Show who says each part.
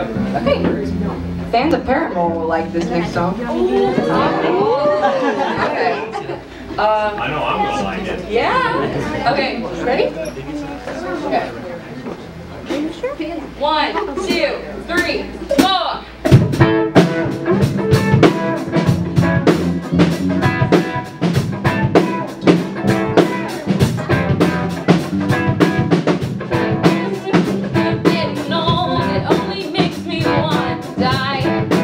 Speaker 1: Okay. Fans of Paramore will like this next song. Okay. Uh,
Speaker 2: I know I'm gonna like it.
Speaker 1: yeah. Okay. Ready? Okay. One, two, three. die.